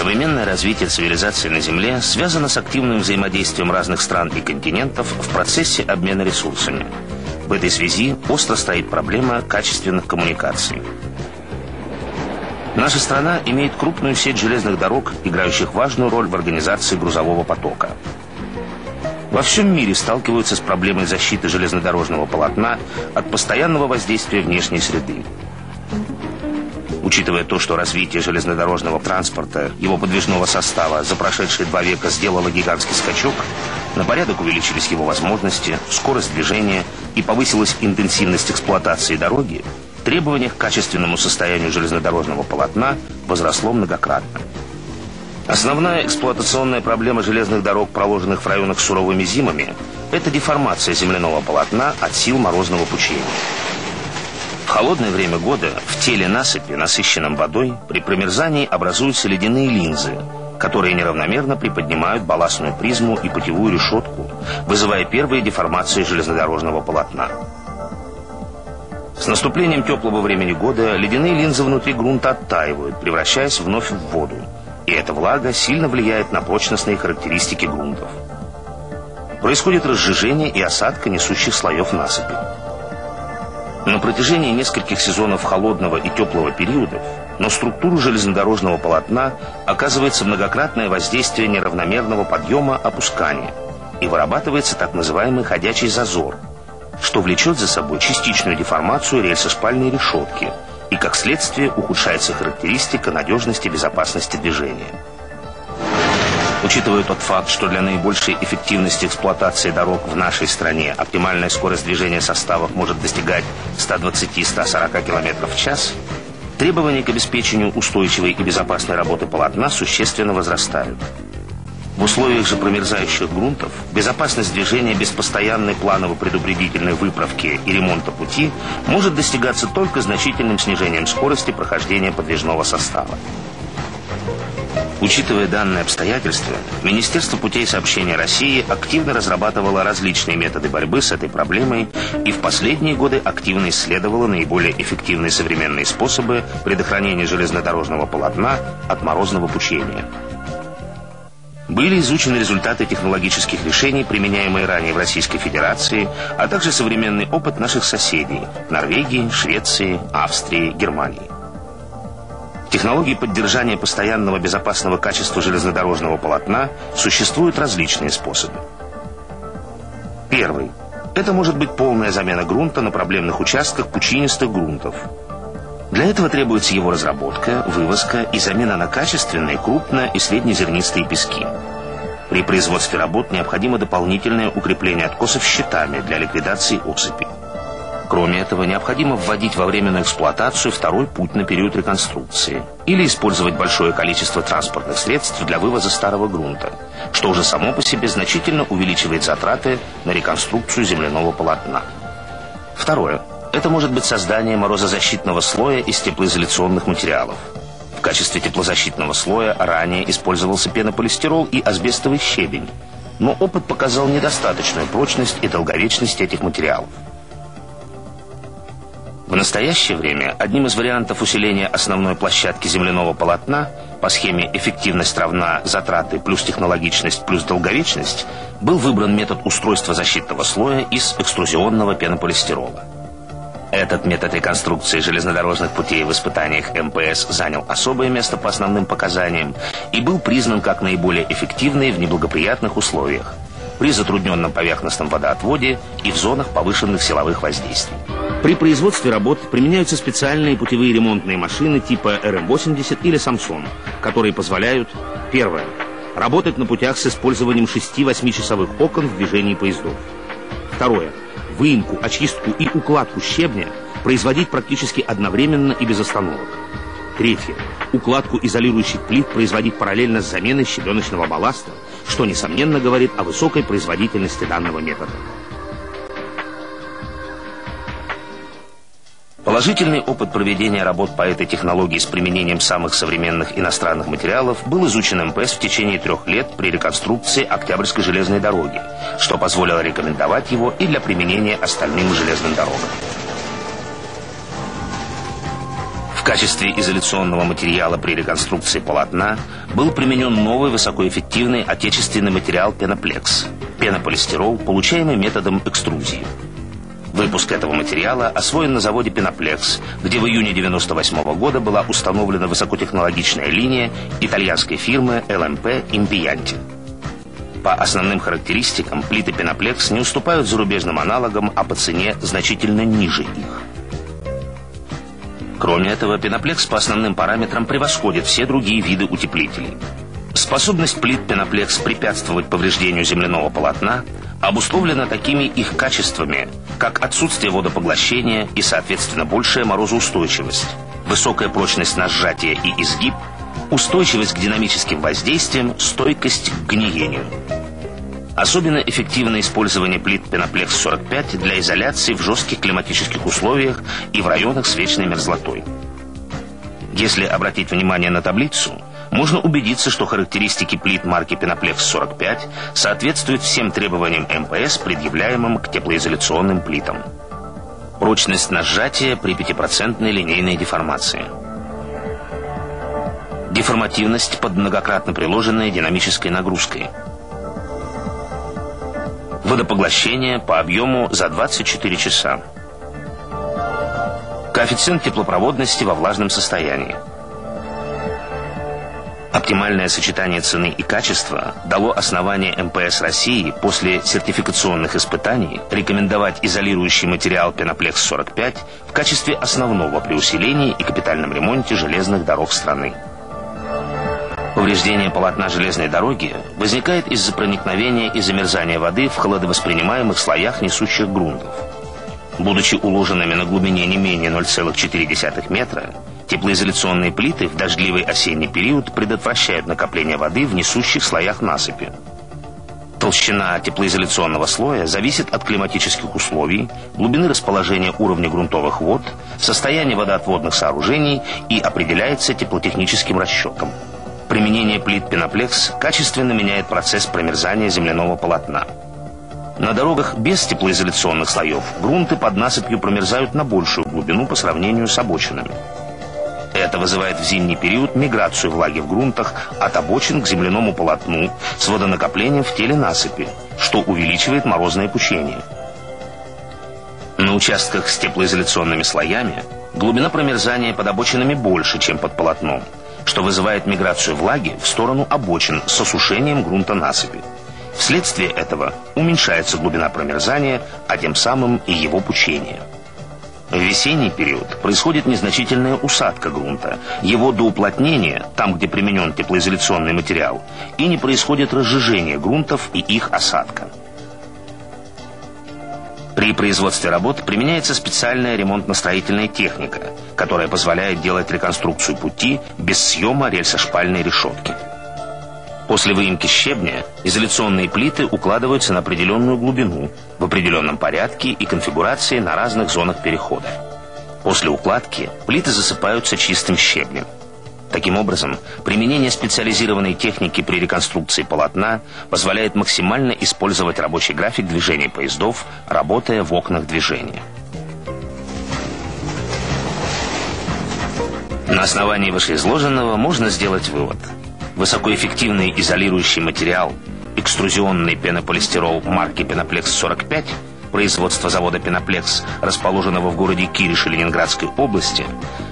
Современное развитие цивилизации на Земле связано с активным взаимодействием разных стран и континентов в процессе обмена ресурсами. В этой связи остро стоит проблема качественных коммуникаций. Наша страна имеет крупную сеть железных дорог, играющих важную роль в организации грузового потока. Во всем мире сталкиваются с проблемой защиты железнодорожного полотна от постоянного воздействия внешней среды. Учитывая то, что развитие железнодорожного транспорта, его подвижного состава за прошедшие два века сделало гигантский скачок, на порядок увеличились его возможности, скорость движения и повысилась интенсивность эксплуатации дороги, требование к качественному состоянию железнодорожного полотна возросло многократно. Основная эксплуатационная проблема железных дорог, проложенных в районах суровыми зимами, это деформация земляного полотна от сил морозного пучения. В холодное время года в теле насыпи, насыщенном водой, при промерзании образуются ледяные линзы, которые неравномерно приподнимают балластную призму и путевую решетку, вызывая первые деформации железнодорожного полотна. С наступлением теплого времени года ледяные линзы внутри грунта оттаивают, превращаясь вновь в воду, и эта влага сильно влияет на прочностные характеристики грунтов. Происходит разжижение и осадка несущих слоев насыпи. На протяжении нескольких сезонов холодного и теплого периодов на структуру железнодорожного полотна оказывается многократное воздействие неравномерного подъема опускания и вырабатывается так называемый ходячий зазор, что влечет за собой частичную деформацию рельсошпальной решетки и, как следствие, ухудшается характеристика надежности и безопасности движения. Учитывая тот факт, что для наибольшей эффективности эксплуатации дорог в нашей стране оптимальная скорость движения составов может достигать 120-140 км в час, требования к обеспечению устойчивой и безопасной работы полотна существенно возрастают. В условиях же промерзающих грунтов безопасность движения без постоянной планово-предупредительной выправки и ремонта пути может достигаться только значительным снижением скорости прохождения подвижного состава. Учитывая данные обстоятельства, Министерство путей сообщения России активно разрабатывало различные методы борьбы с этой проблемой и в последние годы активно исследовало наиболее эффективные современные способы предохранения железнодорожного полотна от морозного пучения. Были изучены результаты технологических решений, применяемые ранее в Российской Федерации, а также современный опыт наших соседей – Норвегии, Швеции, Австрии, Германии. Технологии поддержания постоянного безопасного качества железнодорожного полотна существуют различные способы. Первый. Это может быть полная замена грунта на проблемных участках пучинистых грунтов. Для этого требуется его разработка, вывозка и замена на качественные, крупно- и среднезернистые пески. При производстве работ необходимо дополнительное укрепление откосов щитами для ликвидации осыпи. Кроме этого, необходимо вводить во временную эксплуатацию второй путь на период реконструкции или использовать большое количество транспортных средств для вывоза старого грунта, что уже само по себе значительно увеличивает затраты на реконструкцию земляного полотна. Второе. Это может быть создание морозозащитного слоя из теплоизоляционных материалов. В качестве теплозащитного слоя ранее использовался пенополистирол и асбестовый щебень, но опыт показал недостаточную прочность и долговечность этих материалов. В настоящее время одним из вариантов усиления основной площадки земляного полотна по схеме эффективность равна затраты плюс технологичность плюс долговечность был выбран метод устройства защитного слоя из экструзионного пенополистирола. Этот метод реконструкции железнодорожных путей в испытаниях МПС занял особое место по основным показаниям и был признан как наиболее эффективный в неблагоприятных условиях при затрудненном поверхностном водоотводе и в зонах повышенных силовых воздействий. При производстве работ применяются специальные путевые ремонтные машины типа РМ-80 или Самсон, которые позволяют, первое, работать на путях с использованием 6-8 часовых окон в движении поездов. Второе, выемку, очистку и укладку щебня производить практически одновременно и без остановок. Третье, укладку изолирующих плит производить параллельно с заменой щебеночного балласта, что, несомненно, говорит о высокой производительности данного метода. Положительный опыт проведения работ по этой технологии с применением самых современных иностранных материалов был изучен МПС в течение трех лет при реконструкции Октябрьской железной дороги, что позволило рекомендовать его и для применения остальным железным дорогам. В качестве изоляционного материала при реконструкции полотна был применен новый высокоэффективный отечественный материал пеноплекс – пенополистирол, получаемый методом экструзии. Выпуск этого материала освоен на заводе «Пеноплекс», где в июне 1998 года была установлена высокотехнологичная линия итальянской фирмы LMP Impianti. По основным характеристикам плиты «Пеноплекс» не уступают зарубежным аналогам, а по цене значительно ниже их. Кроме этого, пеноплекс по основным параметрам превосходит все другие виды утеплителей. Способность плит пеноплекс препятствовать повреждению земляного полотна обусловлена такими их качествами, как отсутствие водопоглощения и, соответственно, большая морозоустойчивость, высокая прочность на сжатие и изгиб, устойчивость к динамическим воздействиям, стойкость к гниению. Особенно эффективно использование плит Пеноплекс 45 для изоляции в жестких климатических условиях и в районах с вечной мерзлотой. Если обратить внимание на таблицу, можно убедиться, что характеристики плит марки Пеноплекс 45 соответствуют всем требованиям МПС, предъявляемым к теплоизоляционным плитам. Прочность на сжатие при 5% линейной деформации. Деформативность под многократно приложенной динамической нагрузкой – Водопоглощение по объему за 24 часа. Коэффициент теплопроводности во влажном состоянии. Оптимальное сочетание цены и качества дало основание МПС России после сертификационных испытаний рекомендовать изолирующий материал Пеноплекс 45 в качестве основного при усилении и капитальном ремонте железных дорог страны. Повреждение полотна железной дороги возникает из-за проникновения и замерзания воды в холодовоспринимаемых слоях несущих грунтов. Будучи уложенными на глубине не менее 0,4 метра, теплоизоляционные плиты в дождливый осенний период предотвращают накопление воды в несущих слоях насыпи. Толщина теплоизоляционного слоя зависит от климатических условий, глубины расположения уровня грунтовых вод, состояния водоотводных сооружений и определяется теплотехническим расчетом. Применение плит пеноплекс качественно меняет процесс промерзания земляного полотна. На дорогах без теплоизоляционных слоев грунты под насыпью промерзают на большую глубину по сравнению с обочинами. Это вызывает в зимний период миграцию влаги в грунтах от обочин к земляному полотну с водонакоплением в теле насыпи, что увеличивает морозное пучение. На участках с теплоизоляционными слоями глубина промерзания под обочинами больше, чем под полотном – что вызывает миграцию влаги в сторону обочин с осушением грунта насыпи. Вследствие этого уменьшается глубина промерзания, а тем самым и его пучение. В весенний период происходит незначительная усадка грунта, его доуплотнение, там, где применен теплоизоляционный материал, и не происходит разжижение грунтов и их осадка. При производстве работ применяется специальная ремонтно-строительная техника, которая позволяет делать реконструкцию пути без съема рельсошпальной решетки. После выемки щебня изоляционные плиты укладываются на определенную глубину, в определенном порядке и конфигурации на разных зонах перехода. После укладки плиты засыпаются чистым щебнем. Таким образом, применение специализированной техники при реконструкции полотна позволяет максимально использовать рабочий график движения поездов, работая в окнах движения. На основании вышеизложенного можно сделать вывод. Высокоэффективный изолирующий материал, экструзионный пенополистирол марки Пеноплекс 45 производства завода «Пеноплекс», расположенного в городе Кириш Ленинградской области,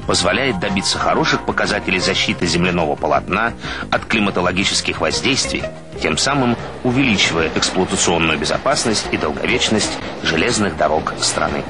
позволяет добиться хороших показателей защиты земляного полотна от климатологических воздействий, тем самым увеличивая эксплуатационную безопасность и долговечность железных дорог страны.